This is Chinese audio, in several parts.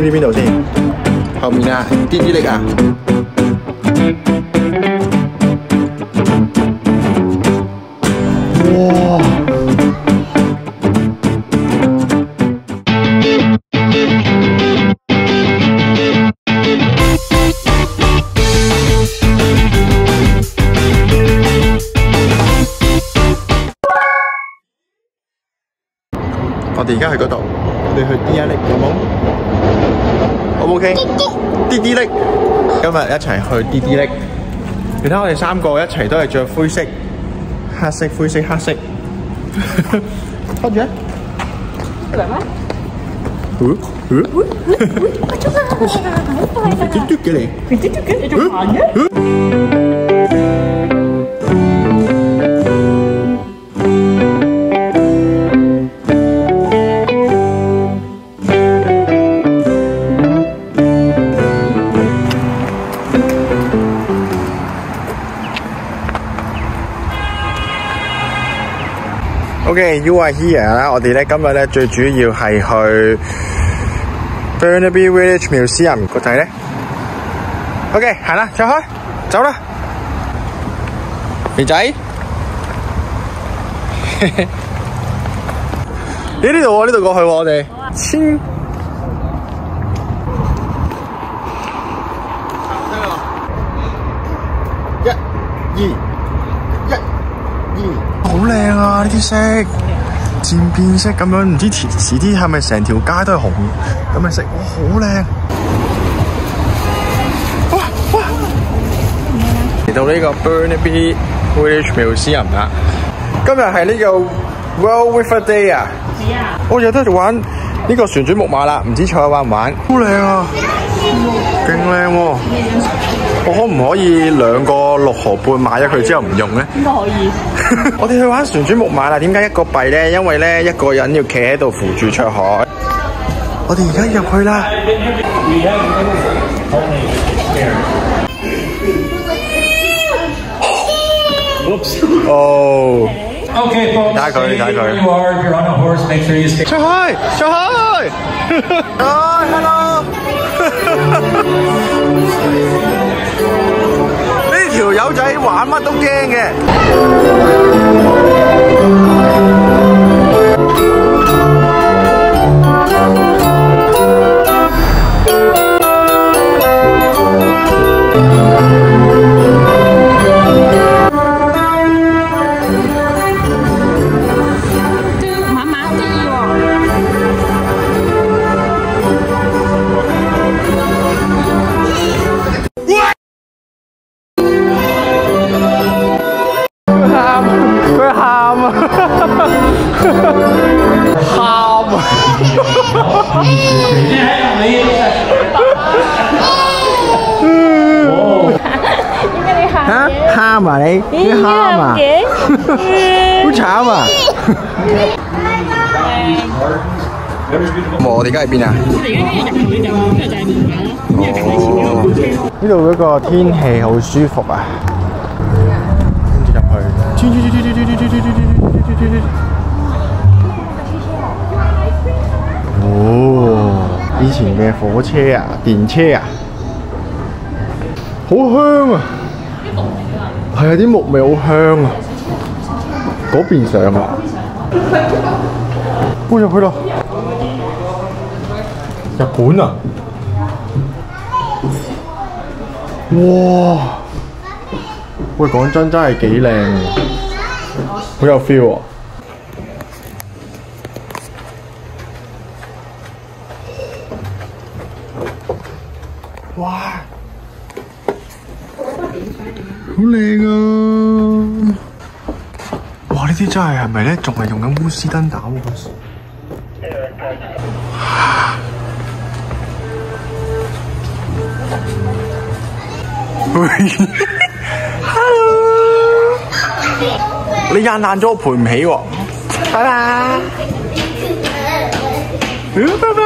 知唔知邊度先？後面啊，啲啲力啊！哇！我哋而家去嗰度，我哋去 D 一力好冇？O 唔 OK？滴滴力，今日一齊去滴滴力。你睇我哋三個一齊都係着灰色、黑色、灰色、黑色。開住啊！嚟咩？嗯嗯，嘟嘟嘅你。你知唔知你仲行嘅？OK，you are here 啦！我哋咧今日咧最主要係去 Burnaby Village Museum 个仔咧。OK，行啦，走開，走啦，肥仔。咦？呢度喎，呢度過去喎，我哋。千。一、二、一、二。好色漸變色咁樣，唔知遲遲啲係咪成條街都係紅咁嘅色？哇，好靚！哇哇！嚟到呢個 Burnaby Village Museum 啦，今日係呢個 World River Day 啊！係啊，我日都喺玩呢個旋轉木馬啦，唔知坐玩唔玩？好靚啊！勁靚喎！我可唔可以兩個六毫半買咗佢之後唔用咧？應該可以。我哋去玩旋轉木馬啦，點解一個幣咧？因為咧一個人要企喺度扶住出海。我哋而家入去啦。哦，Okay, folks. Daar kan je, daar kan je. Where you are, if 友仔玩乜都惊嘅。跟住入去呢度，跟住就係門口咯。跟住行前嗰個車咯。呢度嗰個天氣好舒服啊！跟住入哦，以前嘅火車啊，電車啊，好香啊！係啊，啲木味好香啊！嗰邊上啊，搬入去咯。日本啊！哇！喂，講真真係幾靚喎，好有 feel 喎。哇！好靚啊！哇！呢啲真係係咪咧？仲係用緊烏斯登打喎嗰時。你印爛咗我賠唔起喎，拜拜，嗯，拜拜。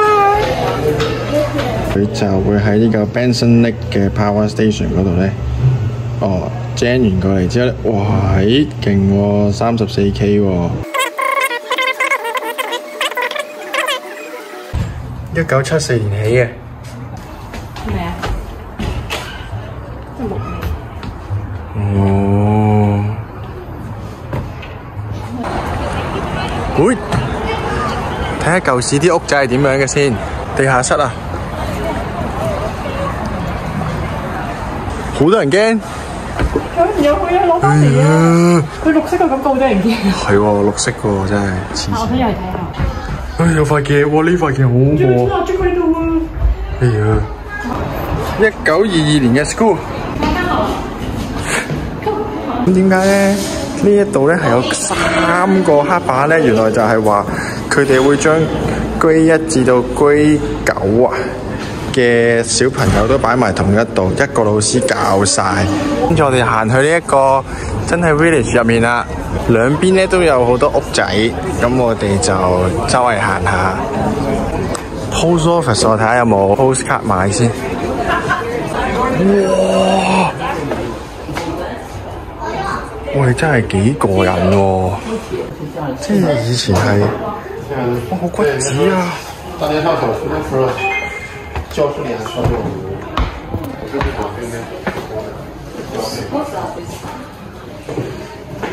佢就會喺呢個 Benson Lake 嘅 Power Station 嗰度咧，哦惊完过嚟之后，哇，咦，劲喎，三十四 K 喎，一九七四年起嘅，咩啊？木，哦，喂，睇下旧市啲屋仔系点样嘅先，地下室啊，好多人惊。有佢啊，攞翻嚟啊！佢綠色嘅感覺好得人驚。係喎，綠色嘅喎，真係黐線。我想入嚟睇下。唉，有塊鏡喎，呢塊鏡好恐怖啊！蠟燭喺度啊！哎呀，一九二二年嘅 school。咁點解咧？呢一度咧係有三個黑板咧，原來就係話佢哋會將 Grade 一至到 Grade 九啊嘅小朋友都擺埋同一度，一個老師教晒。跟住我哋行去呢一個真係 village 入面啦，兩邊咧都有好多屋仔，咁我哋就周圍行下。Post office 我睇下有冇 postcard 買先。哇！喂，真係幾過癮喎！即係以前係，哇好骨子啊！教室里还穿着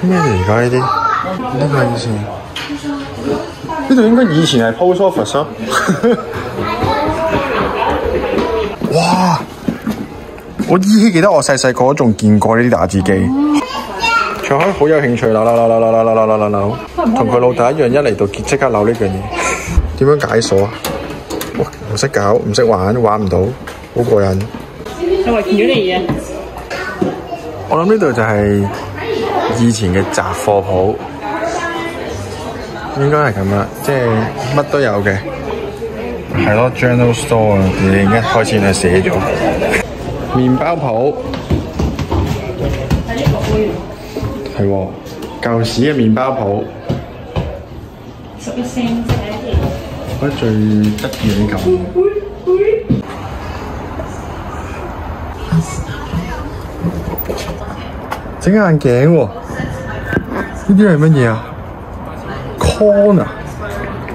咩嚟㗎呢啲？呢個以前，呢度應該以前係 post office 啊！哇！我依稀記得我細細個仲見過呢啲打字機。長開好有興趣啦啦啦啦啦啦啦啦啦啦啦！同佢老豆一樣，一嚟到即刻扭呢樣嘢。點樣解鎖啊？哇！唔識搞，唔識玩，玩唔到，好過癮。我話見咗你嘅。我諗呢度就係以前嘅雜貨鋪，應該係咁啦，即係乜都有嘅。係咯，journal Store 啊，你一開始就寫咗。麵包鋪係喎，舊時嘅麵包鋪。十一聲啫。我覺得最得意嘅呢嚿。整眼鏡喎、呢啲係乜嘢啊？Con 啊，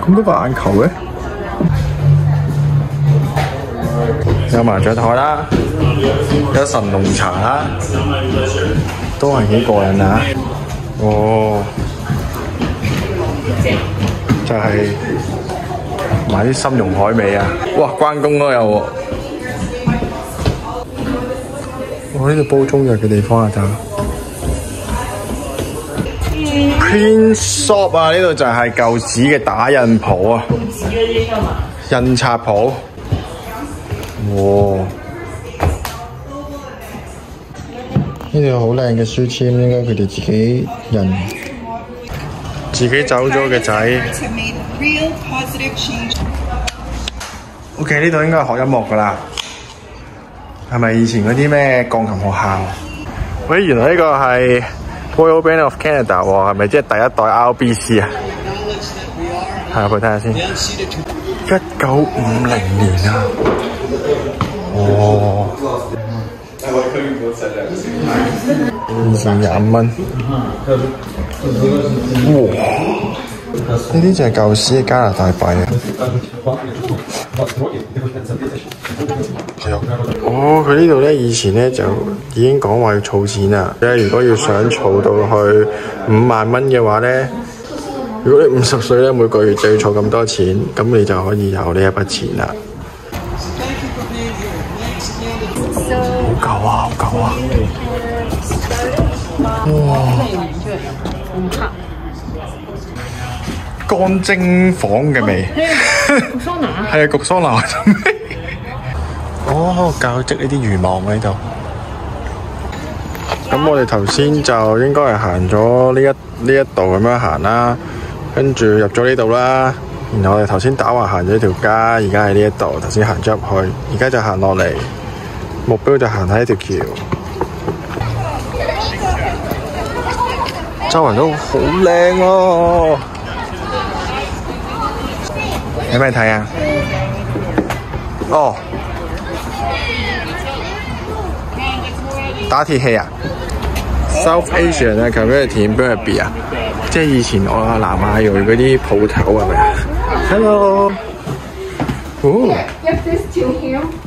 咁多個眼球嘅，有麻雀台啦，有神龍茶啦，都係幾過癮啊！哦，就係、買啲深融海味啊！哇，關公都有喎、我呢度煲中藥嘅地方啊，就 Print Shop 啊，呢度就係舊時嘅打印鋪啊，印刷鋪。哇！呢度好靚嘅書籤，應該佢哋自己印，自己走咗嘅仔。O.K. 呢度應該係學音樂噶啦，係咪以前嗰啲咩鋼琴學校？喂，原來呢個係 Royal Band of Canada 喎，係咪即係第一代 RBC 啊？係啊，去睇下先。一九五零年啊！哦，廿五蚊。哇！呢啲就係舊時嘅加拿大幣啊！係啊！哦，佢呢度咧以前咧就已經講話要儲錢啦。咧如果要想儲到去五萬蚊嘅話咧，如果你五十歲咧每個月就要儲咁多錢，咁你就可以有呢一筆錢啦。好舊啊！好舊啊！乾蒸房嘅味，桑拿係啊，焗桑拿。哦，教織呢啲漁網喺度。咁我哋頭先就應該係行咗呢一呢一度咁樣行啦，跟住入咗呢度啦。然後我哋頭先打橫行咗條街，而家喺呢一度。頭先行咗入去，而家就行落嚟，目標就行喺呢條橋。周圍都好靚哦！有咩睇啊？哦，打鐵器啊！South Asian 啊，community in Burnaby 啊，即係以前我南亞裔嗰啲鋪頭係咪啊？Hello，哦，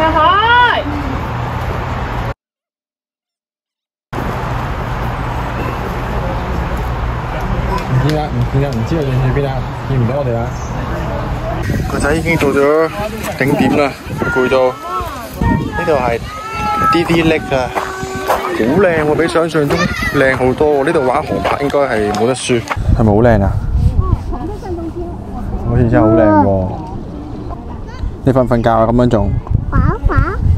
睇海。唔見啦，唔見啦，唔知佢哋去邊啦，見唔到我哋啦。個仔已經到咗頂點啦，攰到。呢度係 D D Lake 啊，好靚喎，比想象中靚好多喎。呢度玩航拍應該係冇得輸，係咪好靚啊？好似真係好靚喎！你瞓唔瞓覺啊？咁樣仲？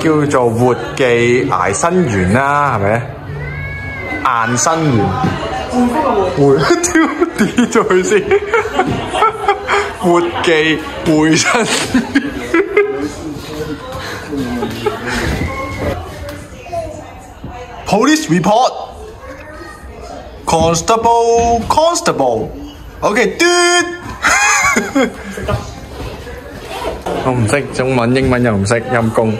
叫做活技捱生園啦，係咪？硬生園。回挑跌咗佢先。活技回生園。Police report. Constable, constable. OK, dude. 我唔識中文，英文又唔識，陰公。